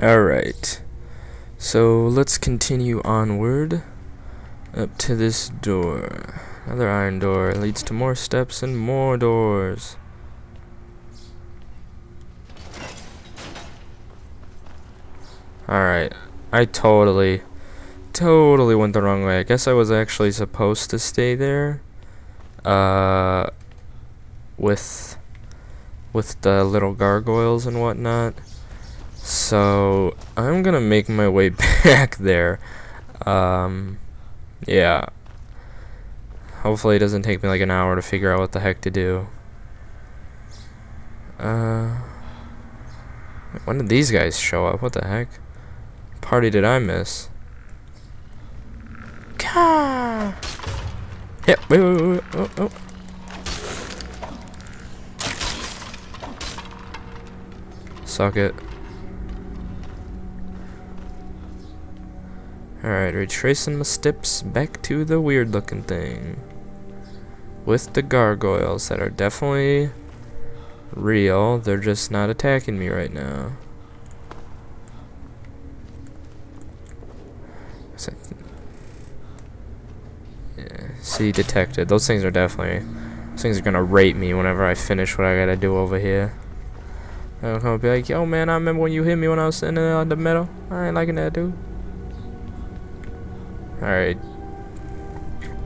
Alright. So let's continue onward up to this door. Another iron door leads to more steps and more doors. Alright. I totally, totally went the wrong way. I guess I was actually supposed to stay there. Uh, with, with the little gargoyles and whatnot. So, I'm gonna make my way back there. Um, yeah. Hopefully it doesn't take me like an hour to figure out what the heck to do. Uh, when did these guys show up? What the heck? Party did I miss? Ka! Yep, wait, wait, wait, wait, oh, oh. Suck it. Alright, retracing my steps back to the weird looking thing. With the gargoyles that are definitely real, they're just not attacking me right now. Yeah, see, detected. Those things are definitely... Those things are gonna rape me whenever I finish what I gotta do over here. They'll come be like, yo man, I remember when you hit me when I was sitting on uh, the metal. I ain't liking that, dude. Alright.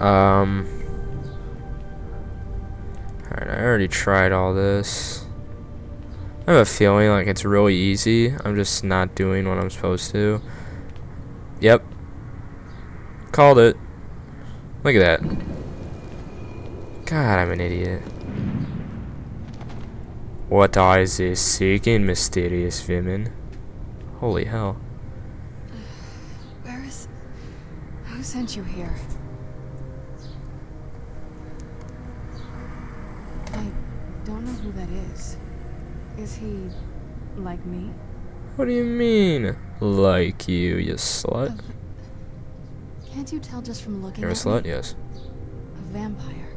Um. Alright, I already tried all this. I have a feeling like it's really easy. I'm just not doing what I'm supposed to. Yep. Called it. Look at that. God, I'm an idiot. What eyes is seeking, mysterious women? Holy hell. Sent you here? I don't know who that is. Is he like me? What do you mean, like you, you slut? Can't you tell just from looking You're at a slut, me? yes. A vampire.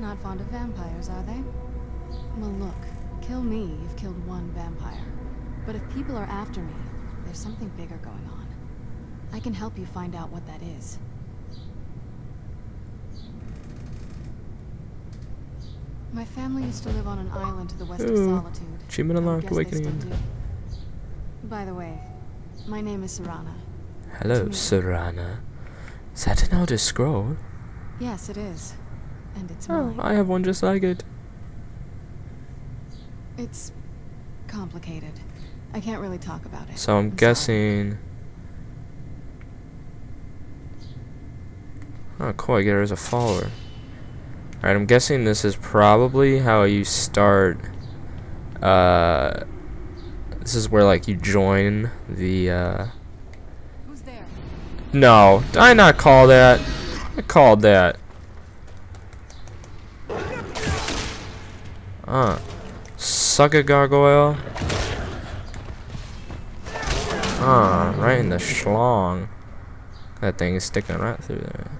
Not fond of vampires, are they? Well, look. Kill me, you've killed one vampire. But if people are after me, there's something bigger going on. I can help you find out what that is. My family used to live on an island to the west Ooh. of Solitude. Achievement unlocked, awakening. By the way, my name is Serana. Hello, Serana. Is that an Elder Scroll? Yes, it is. And it's oh, mine. I have one just like it. It's complicated. I can't really talk about it. So I'm, I'm guessing. Sorry. Oh, cool. I get her as a follower. Alright, I'm guessing this is probably how you start. Uh, this is where like you join the. Uh, Who's there? No, did I not call that? I called that. Uh, suck a gargoyle. Ah, right in the schlong. That thing is sticking right through there.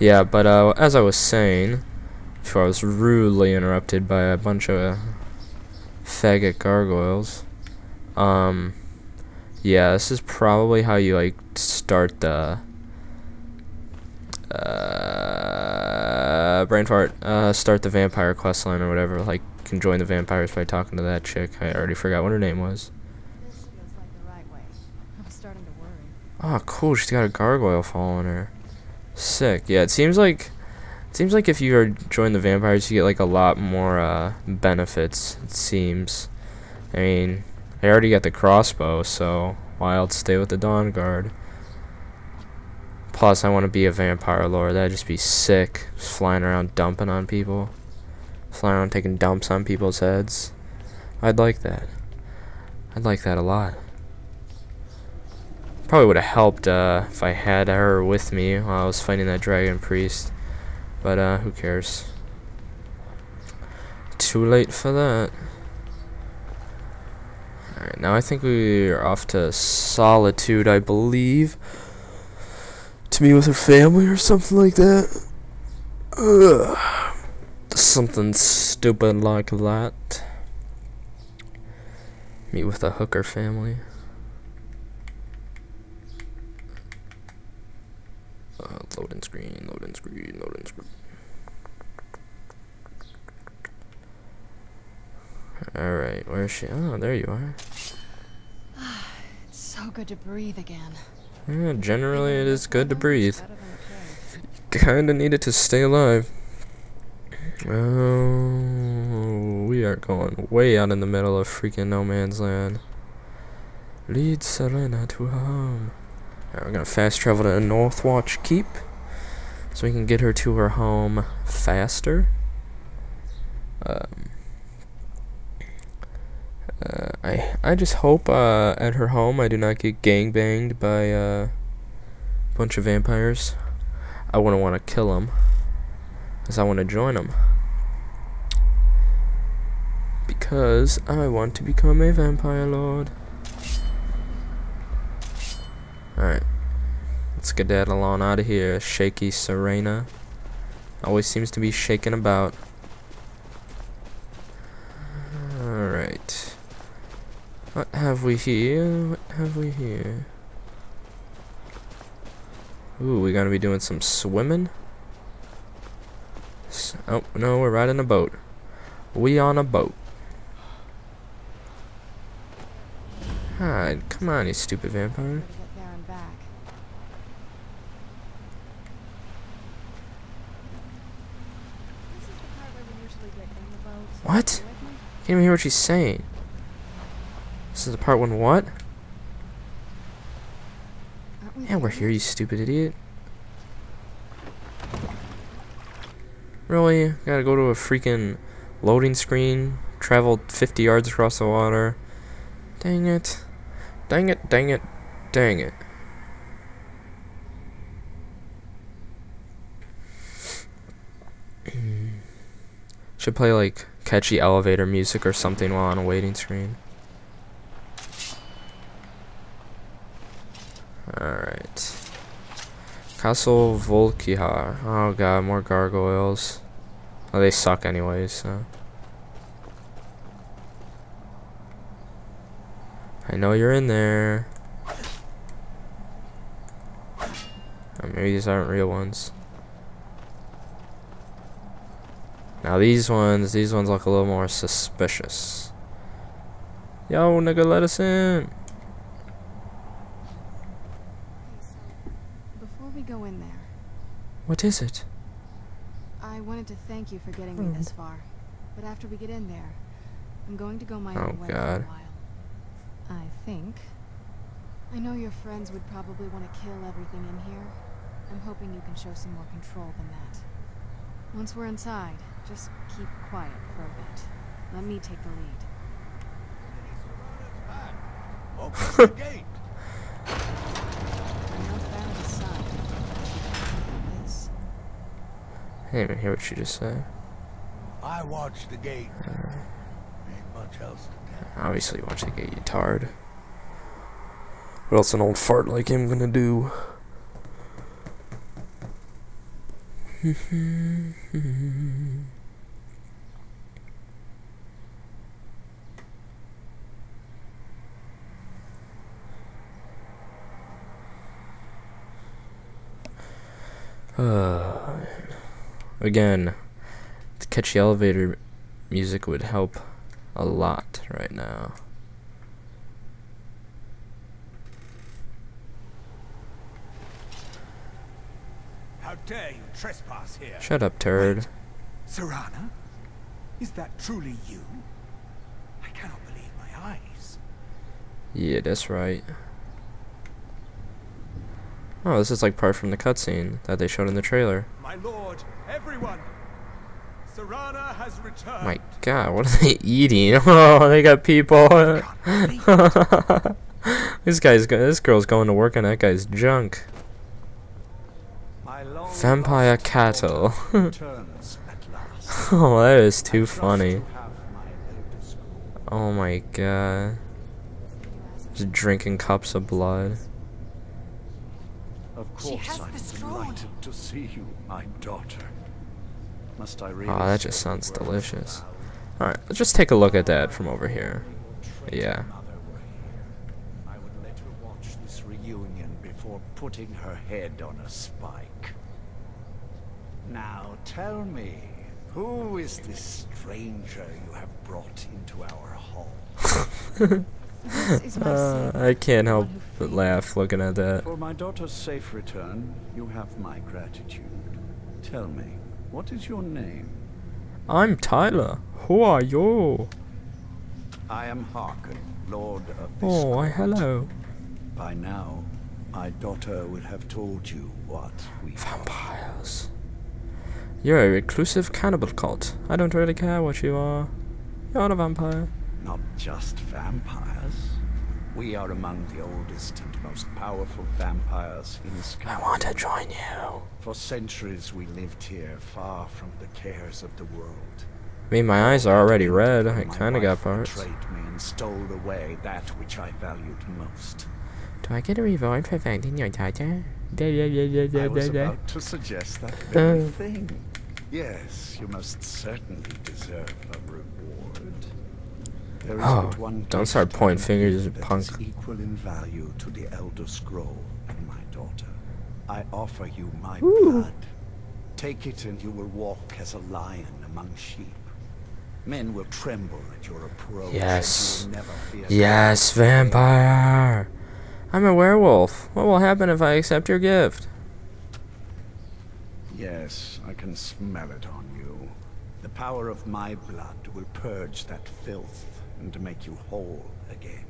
Yeah, but uh, as I was saying, before I was rudely interrupted by a bunch of faggot gargoyles, um, yeah, this is probably how you like start the uh, brain fart, uh, start the vampire quest line or whatever, like can join the vampires by talking to that chick. I already forgot what her name was. Oh, cool. She's got a gargoyle following her. Sick. Yeah, it seems like it seems like if you are join the vampires, you get like a lot more uh, benefits. It seems. I mean, I already got the crossbow, so why else stay with the Dawnguard? Plus, I want to be a vampire lord. That'd just be sick. Just flying around dumping on people flying around taking dumps on people's heads. I'd like that. I'd like that a lot. Probably would have helped uh, if I had her with me while I was fighting that dragon priest. But uh, who cares? Too late for that. Alright, now I think we are off to Solitude, I believe. To be with her family or something like that. Ugh Something stupid like that. Meet with the hooker family. Uh, loading screen, loading screen, loading screen. Alright, where is she? Oh, there you are. It's so good to breathe again. Yeah, generally it is good to breathe. better than the plague. Kinda needed to stay alive. Oh, we are going way out in the middle of freaking no man's land. Lead Serana to her home. Alright, we're gonna fast travel to Northwatch Keep so we can get her to her home faster. Um, uh, I I just hope uh, at her home I do not get gang banged by uh, a bunch of vampires. I wouldn't want to kill them, cause I want to join them. Because I want to become a vampire lord. Alright. Let's get skedaddle on out of here. Shaky Serana. Always seems to be shaking about. Alright. What have we here? What have we here? Ooh, we're gonna be doing some swimming? Oh, no, we're riding a boat. We on a boat. Ah, come on, you stupid vampire. To get there and back. This is the part where we usually get in the boat. What? You with me? Can't even hear what she's saying. This is the part when what? Yeah, we're here, you stupid idiot. Really? Gotta go to a freaking loading screen, travel 50 yards across the water. Dang it. Dang it, dang it, dang it. Should play like catchy elevator music or something while on a waiting screen. Alright. Castle Volkihar. Oh god, more gargoyles. Oh, they suck anyways, so. I know you're in there. Oh, maybe these aren't real ones. Now these ones, these ones look a little more suspicious. Yo, nigga, let us in. Before we go in there, What is it? I wanted to thank you for getting me hmm. this far. But after we get in there, I'm going to go my Oh, own way God. for a while. I think. I know your friends would probably want to kill everything in here. I'm hoping you can show some more control than that. Once we're inside, just keep quiet for a bit. Let me take the lead. Open the gate. I'm not found a sign. This. I didn't even hear what she just said. I watch the gate. Ain't much else to do. Obviously, watch the gate, you tard. What else an old fart like him gonna do? Uh, again, the catchy elevator music would help a lot right now. How dare you trespass here? Shut up, turd. Serana? Is that truly you? I cannot believe my eyes. Yeah, that's right. Oh, this is like part from the cutscene that they showed in the trailer. My lord, everyone! Serana has returned. My god, what are they eating? Oh, they got people. Can't believe it. this guy's this girl's going to work on that guy's junk. Vampire cattle. daughter returns at last. oh, that is too funny. you have my latest call. Oh my god. Just drinking cups of blood. Of course I'm delighted to see you, my daughter. Must I really Oh, that just sounds delicious. Alright, let's just take a look at that from over here. Yeah. mother were here, I would let her watch this reunion before putting her head on a spike. Now tell me, who is this stranger you have brought into our hall? This is my Uh, I can't help one who but laugh looking at that. For my daughter's safe return, you have my gratitude. Tell me, what is your name? I'm Tyler. Who are you? I am Harkon, Lord of this Oh, court. hello. By now, my daughter will have told you what we Vampires. You're a reclusive cannibal cult. I don't really care what you are. You're not a vampire. Not just vampires. We are among the oldest and most powerful vampires in the Sky. I want to join you. For centuries we lived here, far from the cares of the world. I mean, my eyes are already red. I kinda got wife parts. betrayed me and stole away that which I valued most. Do I get a reward for finding your daughter? I was about to suggest that very Uh. thing. Yes, you must certainly deserve a reward. Oh, don't start pointing fingers, that punk. equal in value to the Elder Scroll and my daughter. I offer you my blood. Take it and you will walk as a lion among sheep. Men will tremble at your approach. Yes. And you will never fear Yes, vampire. I'm a werewolf. What will happen if I accept your gift? Yes, I can smell it on you. The power of my blood will purge that filth and to make you whole again.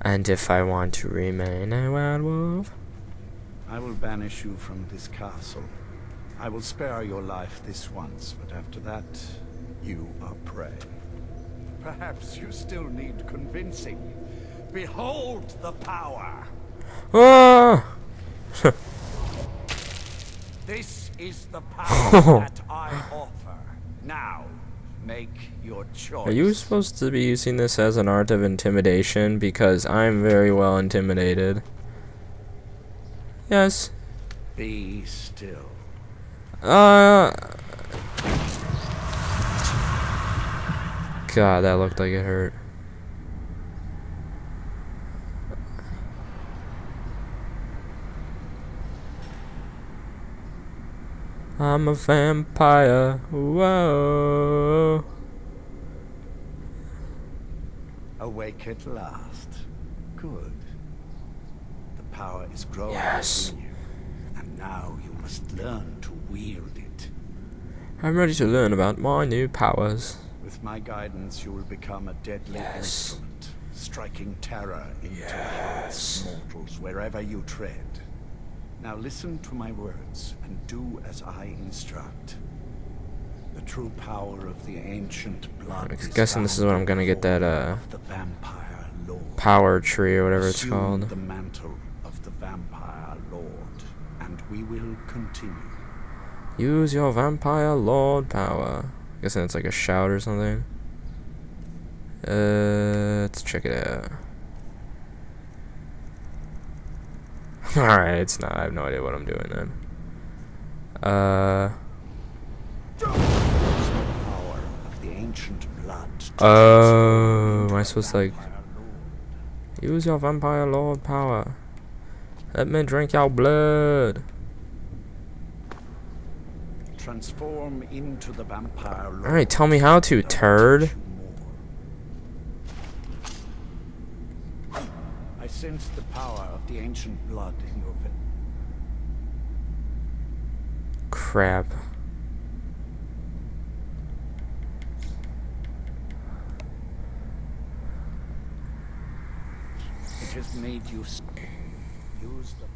And if I want to remain a werewolf? I will banish you from this castle. I will spare your life this once, but after that, you are prey. Perhaps you still need convincing. Behold the power! Ah! This is the power that I offer. Now, make your choice. Are you supposed to be using this as an art of intimidation? Because I'm very well intimidated. Yes. Be still. Uh. God, that looked like it hurt. I'm a vampire. Whoa. Awake at last. Good. The power is growing Yes. you, and now you must learn to wield it. I'm ready to learn about my new powers. With my guidance, you will become a deadly Yes. instrument, striking terror into the hearts of mortals wherever you tread. Now listen to my words and do as I instruct. The true power of the ancient blood. I'm guessing this is when I'm gonna get that, uh, the vampire lord. Power tree or whatever it's called. the mantle of the vampire lord, and we will continue. Use your vampire lord power. I Guessing it's like a shout or something. Uh, let's check it out. Alright, it's not. I have no idea what I'm doing then. Uh, Use the power of the ancient blood. to Oh, am I supposed to, like- use your vampire lord power. Let me drink your blood. Transform into the vampire lord. Alright, tell me how to, turd. teach you more. I sense the power of the ancient blood in your veins. Crap. It has made you use the